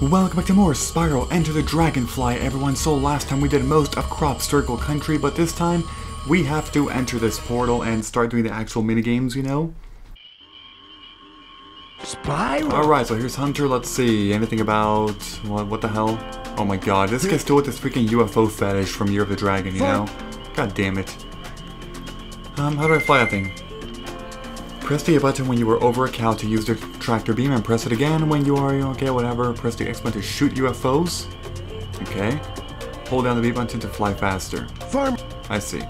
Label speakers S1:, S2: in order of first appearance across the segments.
S1: Welcome back to more Spyro Enter the Dragonfly, everyone. So last time we did most of Crop Circle Country, but this time we have to enter this portal and start doing the actual minigames, you know?
S2: Spiral?
S1: Alright, so here's Hunter. Let's see. Anything about... What, what the hell? Oh my god, this guy's still with this freaking UFO fetish from Year of the Dragon, you know? God damn it. Um, how do I fly that thing? Press the A button when you are over a cow to use the tractor beam, and press it again when you are, okay, whatever. Press the X button to shoot UFOs. Okay. Hold down the B button to fly faster.
S2: Farm.
S1: I see.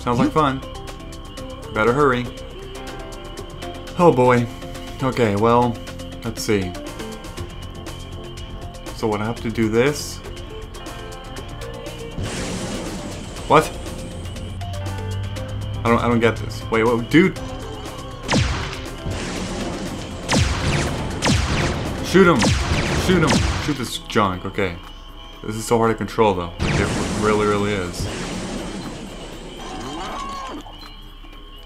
S1: Sounds like fun. Better hurry. Oh boy. Okay, well, let's see. So what I have to do this? What? I don't I don't get this. Wait, what dude? Shoot him! Shoot him! Shoot this junk, okay. This is so hard to control though. It really, really is.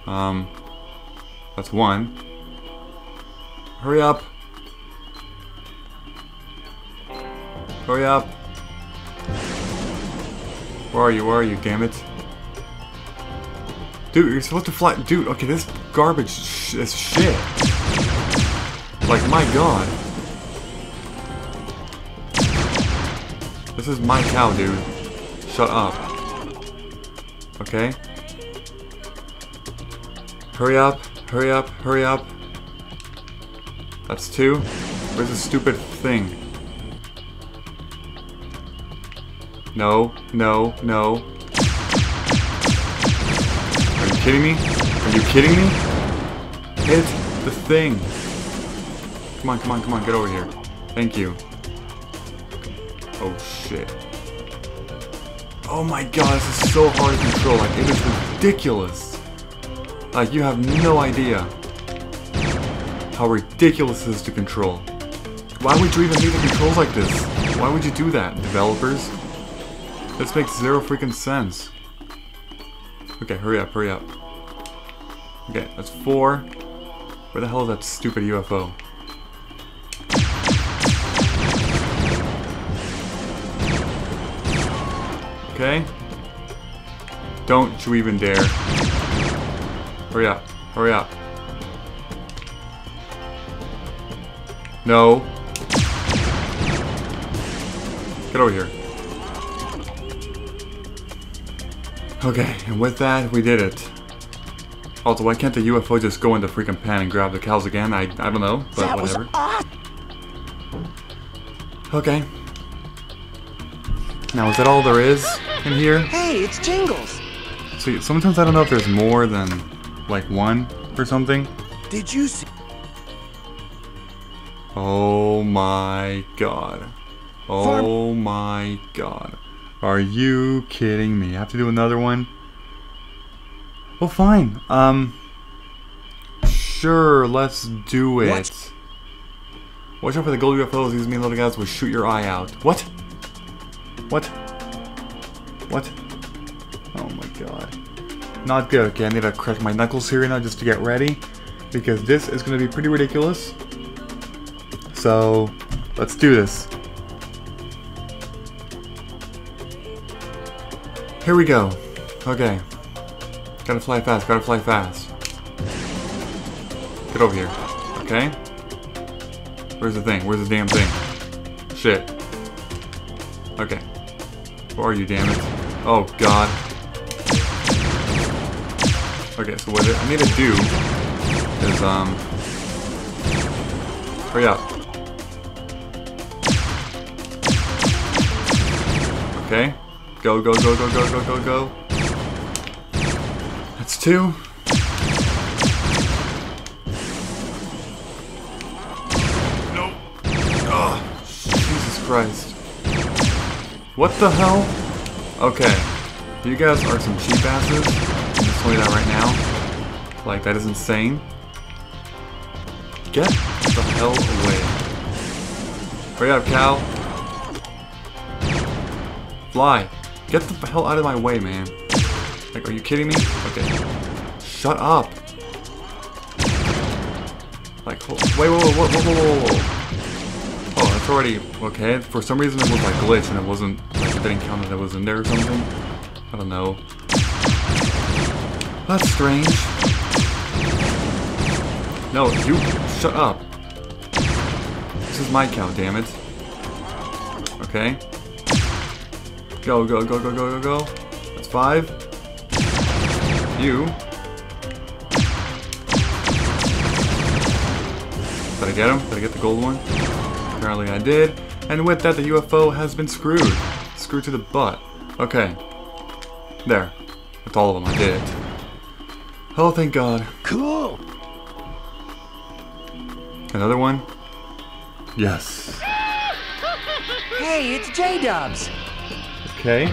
S1: Um, that's one. Hurry up. Hurry up. Where are you? Where are you? Damn it. Dude, you're supposed to fly. Dude, okay, this garbage is shit. Like, my god. This is my cow, dude. Shut up. Okay? Hurry up, hurry up, hurry up. That's two. Where's the stupid thing? No, no, no. Are you kidding me? Are you kidding me? Hit the thing. Come on, come on, come on, get over here. Thank you. Oh shit. Oh my god, this is so hard to control. Like, it is ridiculous. Like, you have no idea how ridiculous this is to control. Why would you even make the controls like this? Why would you do that, developers? This makes zero freaking sense. Okay, hurry up, hurry up. Okay, that's four. Where the hell is that stupid UFO? Okay. Don't you even dare. Hurry up. Hurry up. No. Get over here. Okay, and with that, we did it. Also, why can't the UFO just go in the freaking pan and grab the cows again? I, I don't know, but
S2: that
S1: whatever.
S2: was awesome.
S1: Okay. Now, is that all there is in here?
S2: Hey, it's Jingles.
S1: See, sometimes I don't know if there's more than, like, one or something.
S2: Did you see?
S1: Oh my god. Oh my god. Are you kidding me? I have to do another one? Well, fine. Um, sure, let's do it.
S2: What?
S1: Watch out for the gold UFOs. These mean little guys will shoot your eye out. What? What? What? Oh my god. Not good. Okay, I need to crack my knuckles here now just to get ready. Because this is going to be pretty ridiculous. So, let's do this. Here we go. Okay. Gotta fly fast, gotta fly fast. Get over here. Okay? Where's the thing? Where's the damn thing? Shit. Okay. Where are you, damn it? Oh, God. Okay, so what I need to do is, um... Hurry up. Okay. Go, go, go, go, go, go, go, go. That's two. Nope. Oh, Jesus Christ. What the hell? Okay. You guys are some cheap asses. I'm just telling you that right now. Like, that is insane. Get the hell away. Hurry up, Cal. Fly. Get the hell out of my way, man. Like, are you kidding me? Okay. Shut up. Like, wait, wait, whoa, whoa, whoa, whoa, whoa. That's already okay. For some reason it was like glitch and it wasn't like it didn't count that it was in there or something. I don't know. That's strange. No, you shut up. This is my cow, damn it. Okay. Go, go, go, go, go, go, go. That's five. You. Did I get him? Did I get the gold one? Apparently I did. And with that, the UFO has been screwed. Screwed to the butt. Okay. There. That's all of them. I did it. Oh, thank God.
S2: Cool.
S1: Another one? Yes.
S2: Hey, it's J Dubs.
S1: Okay.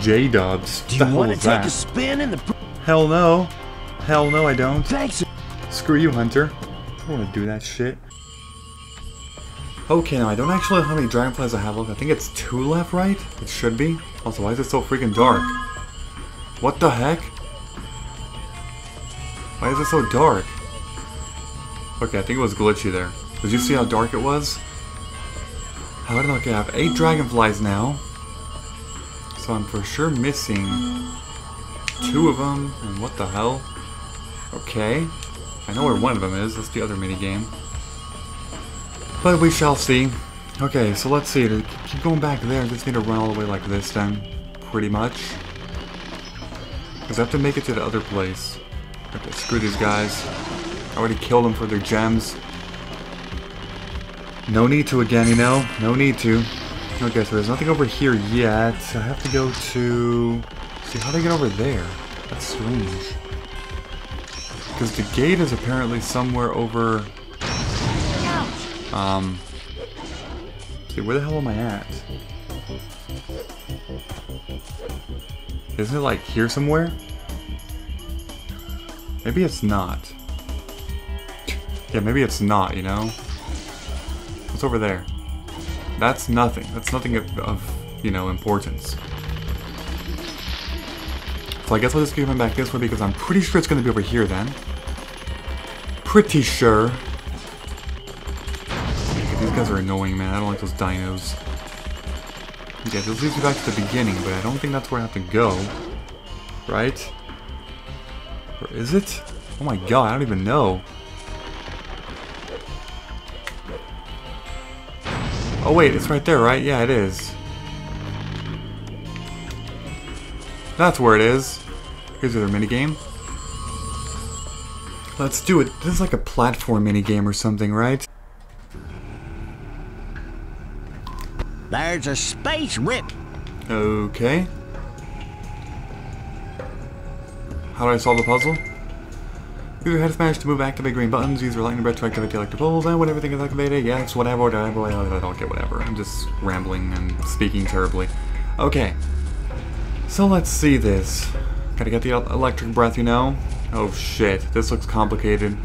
S1: J Dubs.
S2: Do you want to take
S1: that?
S2: a spin in the?
S1: Hell no. Hell no, I don't.
S2: Thanks.
S1: Screw you, Hunter. I don't want to do that shit. Okay, now I don't actually know how many dragonflies I have left. I think it's two left, right? It should be. Also, why is it so freaking dark? What the heck? Why is it so dark? Okay, I think it was glitchy there. Did you see how dark it was? How did I okay, I have eight dragonflies now. So I'm for sure missing two of them. And what the hell? Okay. I know where one of them is. That's the other mini game. But we shall see. Okay, so let's see. Keep going back there, I just need to run all the way like this then. Pretty much. Because I have to make it to the other place. Okay, screw these guys. I already killed them for their gems. No need to again, you know? No need to. Okay, so there's nothing over here yet. I have to go to... See, how do I get over there? That's strange. Because the gate is apparently somewhere over... Um... See, where the hell am I at? Isn't it like here somewhere? Maybe it's not. Yeah, maybe it's not, you know? What's over there? That's nothing. That's nothing of, of you know, importance. So I guess I'll just keep him back this way because I'm pretty sure it's going to be over here then. Pretty sure. These guys are annoying, man. I don't like those dinos. Okay, this leads me back to the beginning, but I don't think that's where I have to go. Right? Or is it? Oh my god, I don't even know. Oh wait, it's right there, right? Yeah, it is. That's where it is. Here's the other minigame. Let's do it. This is like a platform minigame or something, right?
S2: There's a space whip.
S1: Okay. How do I solve the puzzle? Use your head smash to move activate green buttons, use your lightning breath to activate the electric poles, and when everything is activated, yes, whatever, whatever, whatever, I don't get whatever. I'm just rambling and speaking terribly. Okay. So let's see this. Gotta get the electric breath, you know? Oh shit, this looks complicated.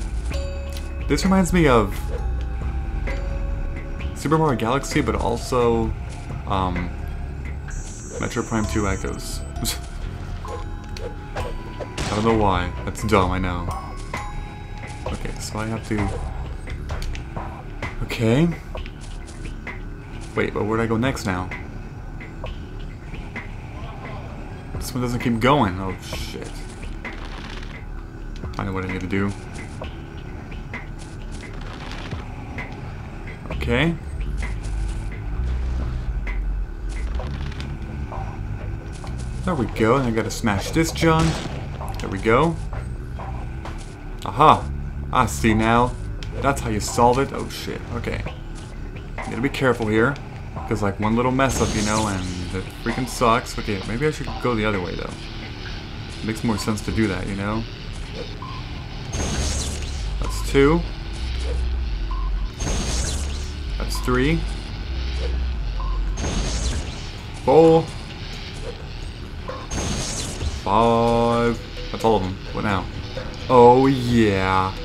S1: This reminds me of Super Mario Galaxy, but also um, Metroid Prime 2 Echoes. I don't know why. That's dumb, I know. Okay, so I have to... Okay. Wait, but where'd I go next now? This one doesn't keep going. Oh, shit. I know what I need to do. Okay. There we go, and I gotta smash this junk. There we go. Aha! I see now. That's how you solve it. Oh shit, okay. You gotta be careful here. Because like one little mess up, you know, and it freaking sucks. Okay, maybe I should go the other way though. It makes more sense to do that, you know? Two. That's three. Four. Five. That's all of them. What now? Oh, yeah.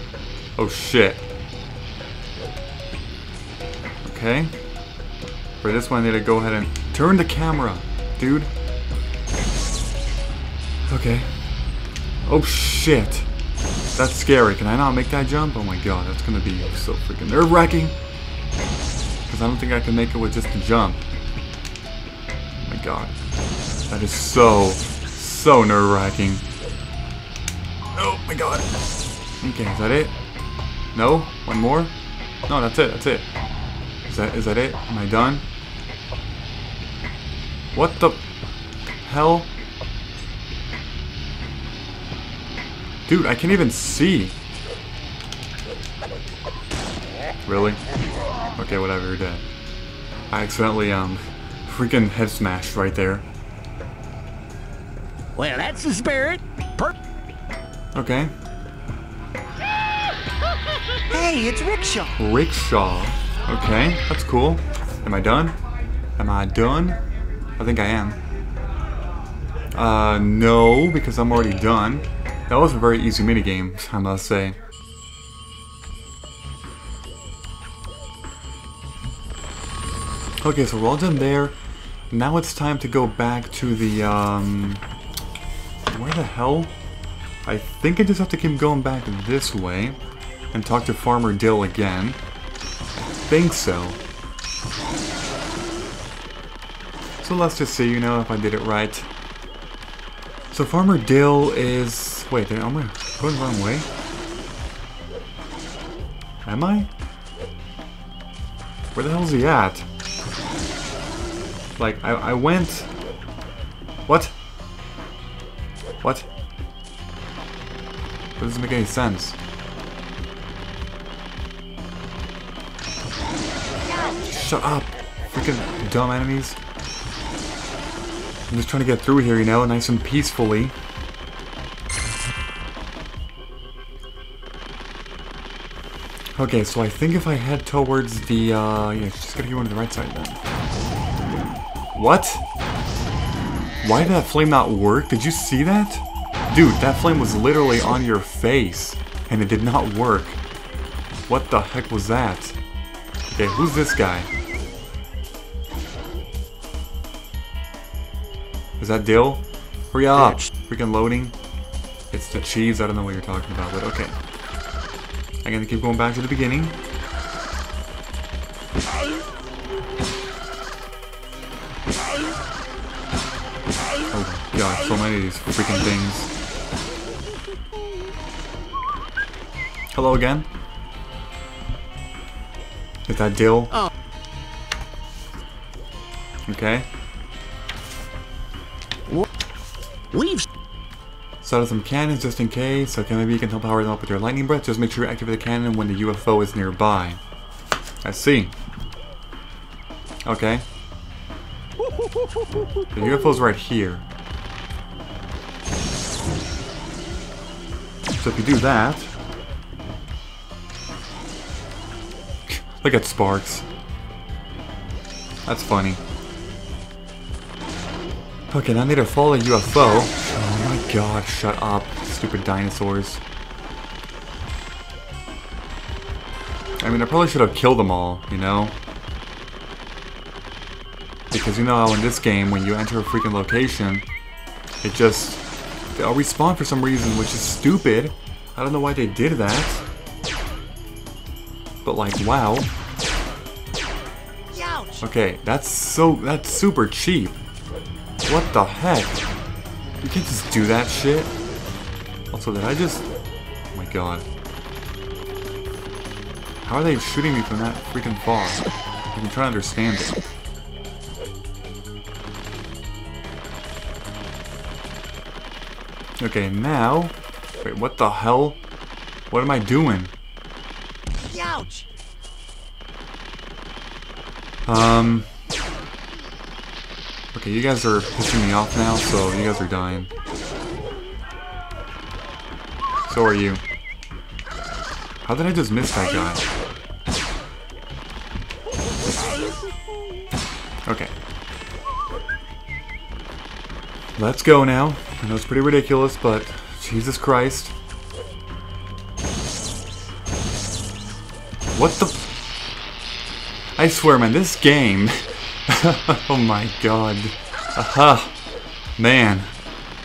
S1: Oh, shit. Okay. For this one, I need to go ahead and turn the camera, dude. Okay. Oh, shit. That's scary. Can I not make that jump? Oh my god, that's gonna be so freaking nerve-wracking. Because I don't think I can make it with just a jump. Oh my god. That is so, so nerve-wracking. Oh my god. Okay, is that it? No? One more? No, that's it, that's it. Is that, is that it? Am I done? What the hell? Dude, I can't even see. Really? Okay, whatever, you're dead. I accidentally, um, freaking head smashed right there.
S2: Well, that's the spirit. Per
S1: Okay.
S2: hey, it's Rickshaw.
S1: Rickshaw. Okay, that's cool. Am I done? Am I done? I think I am. Uh, no, because I'm already done. That was a very easy minigame, I must say. Okay, so we're all done there. Now it's time to go back to the, um... Where the hell? I think I just have to keep going back this way and talk to Farmer Dill again. I think so. So let's just see, you know, if I did it right. So Farmer Dill is... Wait, am I going the wrong way? Am I? Where the hell is he at? Like, I, I went... What? What? That doesn't make any sense. Shut up! Freaking dumb enemies. I'm just trying to get through here, you know, nice and peacefully. Okay, so I think if I head towards the, uh, yeah, just gotta go on the right side then. What? Why did that flame not work? Did you see that? Dude, that flame was literally on your face, and it did not work. What the heck was that? Okay, who's this guy? Is that Dill? Hurry up! Freaking loading. It's the cheese, I don't know what you're talking about, but okay. I'm gonna keep going back to the beginning. Oh god, so many of these freaking things. Hello again? Is that Dill?
S2: Oh.
S1: Okay. Set up some cannons just in case. Okay, maybe you can help power them up with your lightning breath. Just make sure you activate the cannon when the UFO is nearby. I see. Okay. The UFO's right here. So if you do that... Look at Sparx. That's funny. Okay, now I need to follow a UFO. God, shut up. Stupid dinosaurs. I mean, I probably should have killed them all, you know? Because you know how in this game, when you enter a freaking location, it just... They'll respawn for some reason, which is stupid. I don't know why they did that. But like, wow. Okay, that's so... That's super cheap. What the heck? You can't just do that shit. Also, did I just... Oh my god. How are they shooting me from that freaking far? I'm trying to understand it. Okay, now... Wait, what the hell? What am I doing?
S2: Ouch.
S1: Um... Okay, you guys are pissing me off now, so you guys are dying. So are you. How did I just miss that guy? Okay. Let's go now. I know it's pretty ridiculous, but Jesus Christ. What the... I swear, man, this game... oh my god. Aha. Man.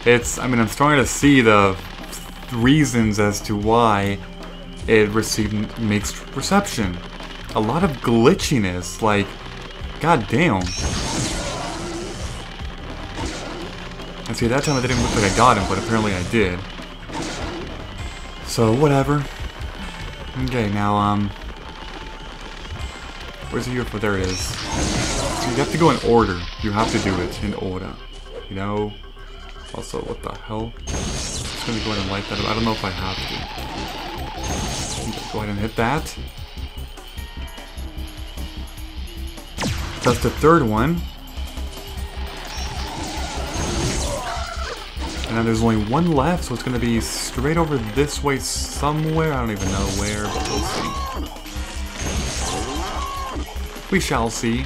S1: It's, I mean, I'm starting to see the reasons as to why it received mixed reception. a lot of glitchiness. Like, god damn. And see, at that time I didn't look like I got him, but apparently I did. So, whatever. Okay, now, um... Where's the UFO? There it is. You have to go in order. You have to do it in order. You know? Also, what the hell? I'm just gonna go ahead and light that up. I don't know if I have to. Go ahead and hit that. That's the third one. And then there's only one left, so it's gonna be straight over this way somewhere. I don't even know where, but we'll see. We shall see.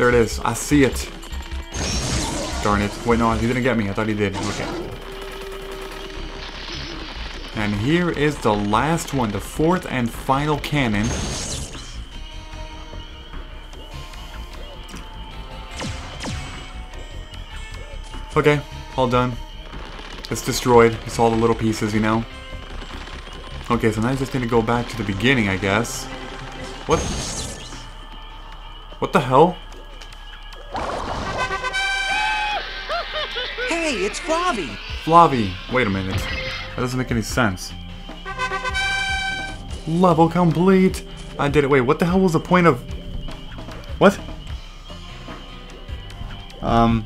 S1: There it is. I see it. Darn it. Wait, no, he didn't get me. I thought he did. Okay. And here is the last one, the fourth and final cannon. Okay, all done. It's destroyed. It's all the little pieces, you know? Okay, so now I just need to go back to the beginning, I guess. What? What the hell?
S2: Flavi.
S1: Flavi. Wait a minute. That doesn't make any sense. Level complete. I did it. Wait, what the hell was the point of... What? Um...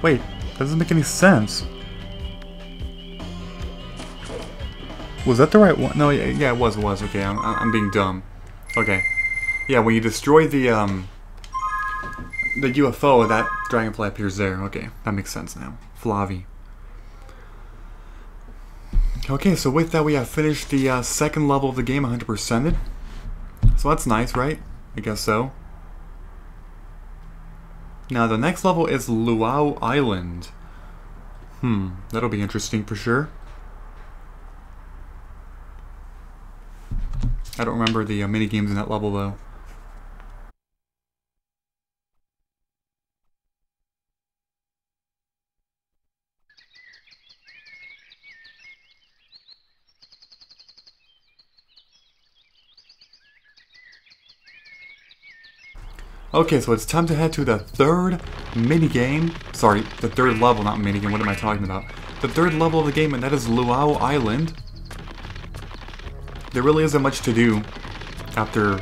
S1: Wait, that doesn't make any sense. Was that the right one? No, yeah, yeah it was, it was. Okay, I'm, I'm being dumb. Okay. Yeah, when you destroy the, um... The UFO, that dragonfly appears there. Okay, that makes sense now. Flavi. Okay, so with that we have finished the uh, second level of the game 100%ed. So that's nice, right? I guess so. Now the next level is Luau Island. Hmm, that'll be interesting for sure. I don't remember the uh, mini games in that level though. Okay, so it's time to head to the third minigame. Sorry, the third level, not minigame. What am I talking about? The third level of the game, and that is Luau Island. There really isn't much to do after,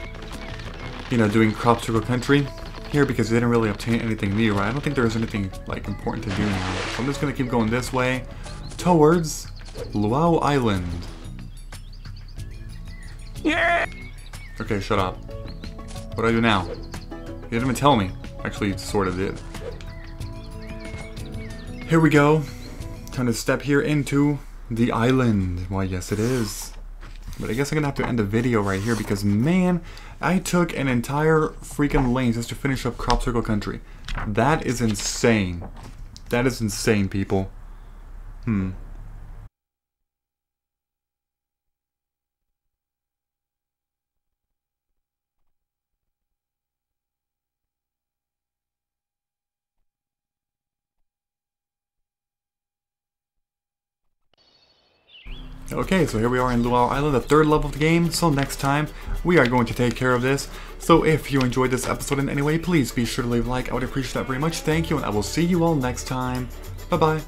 S1: you know, doing Crop Circle Country here because they didn't really obtain anything new, right? I don't think there's anything, like, important to do now. So I'm just gonna keep going this way towards Luau Island.
S2: Yeah.
S1: Okay, shut up. What do I do now? He didn't even tell me. Actually, sort of did. Here we go. Time to step here into the island. Why, yes it is. But I guess I'm gonna have to end the video right here because, man, I took an entire freaking lane just to finish up Crop Circle Country. That is insane. That is insane, people. Hmm. Okay, so here we are in Luau Island, the third level of the game, so next time we are going to take care of this. So if you enjoyed this episode in any way, please be sure to leave a like, I would appreciate that very much, thank you, and I will see you all next time. Bye-bye.